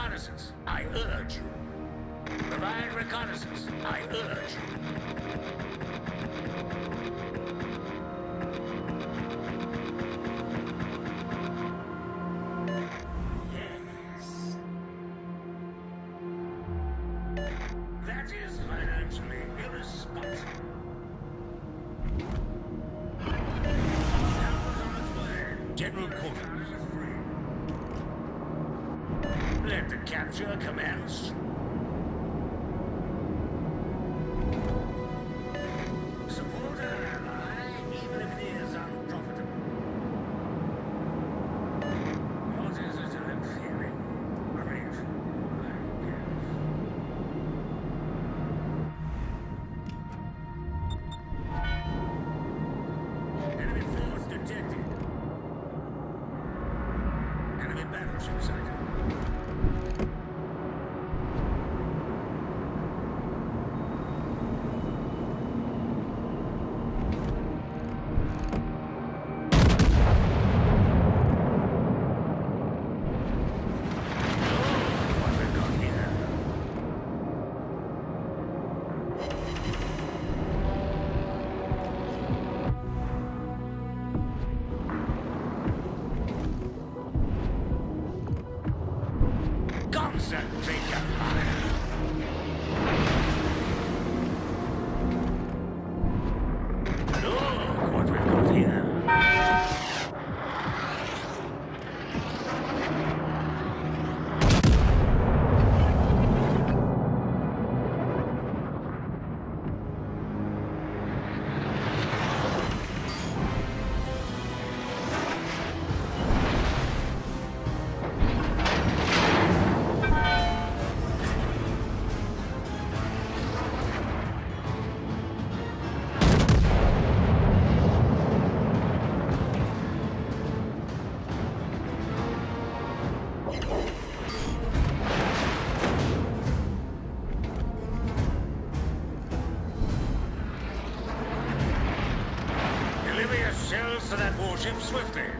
reconnaissance. I urge you. Provide reconnaissance. I urge you. Yes. That is financially irresponsible. General quarters. Let the capture commence. To that warship swiftly.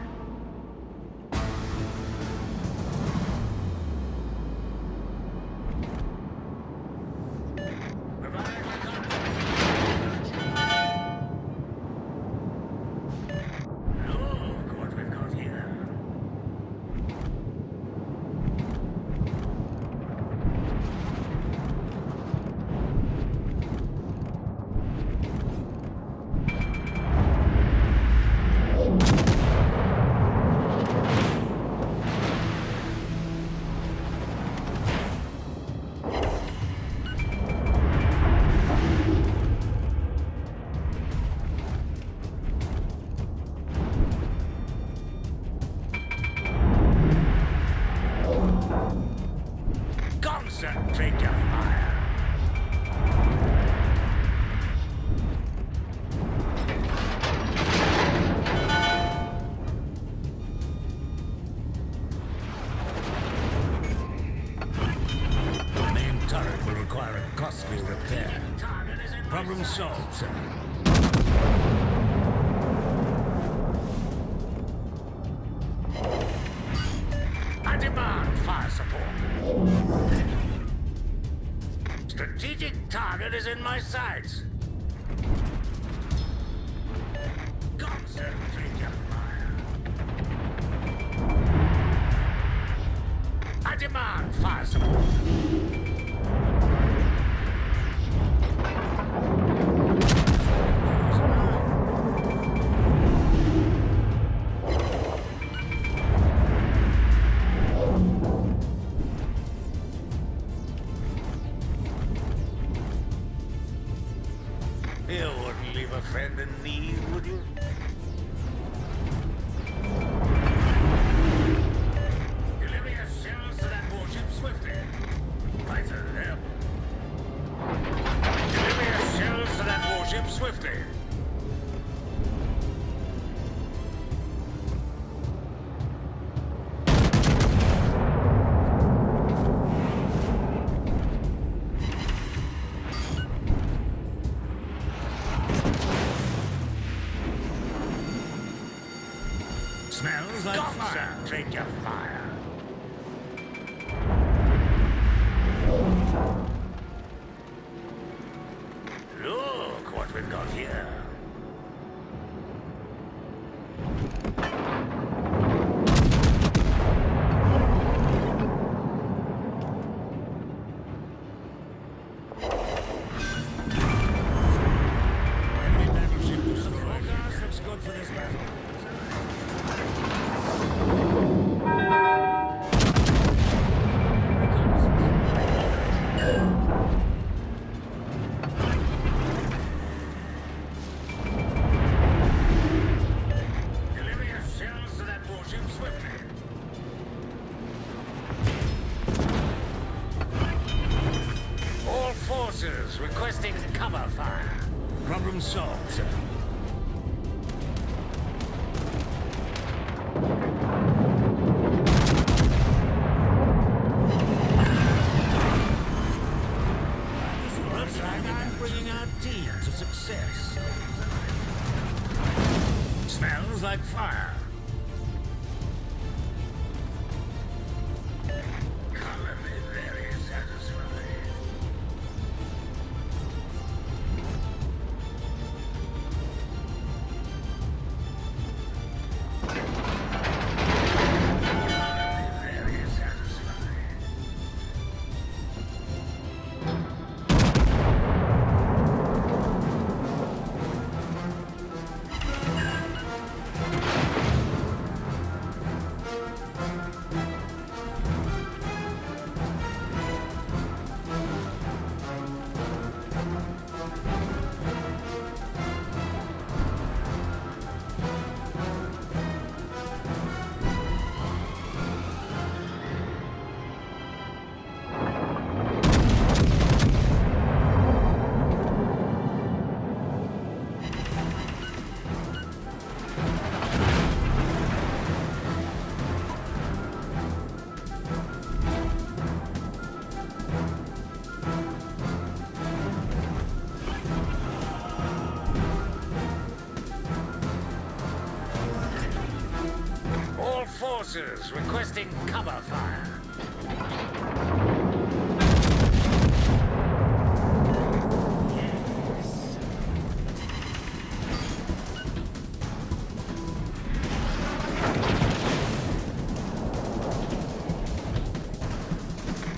Turret will require a costly repair. Problem solved, sir. I demand fire support. Strategic target is in my sights. Concentrate your fire. I demand fire support. forces requesting cover fire.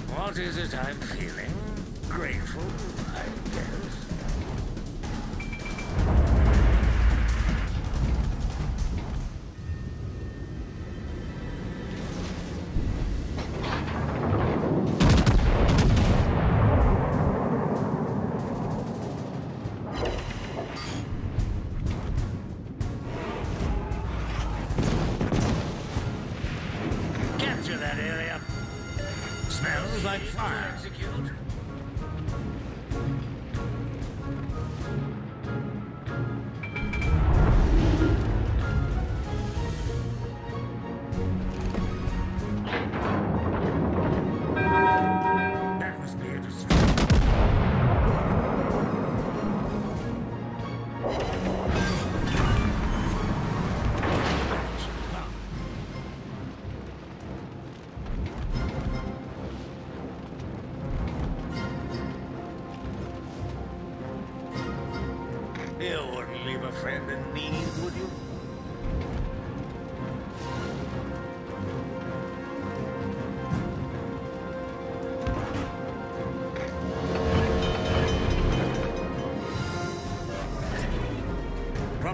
What is it I'm feeling? Grateful, I guess.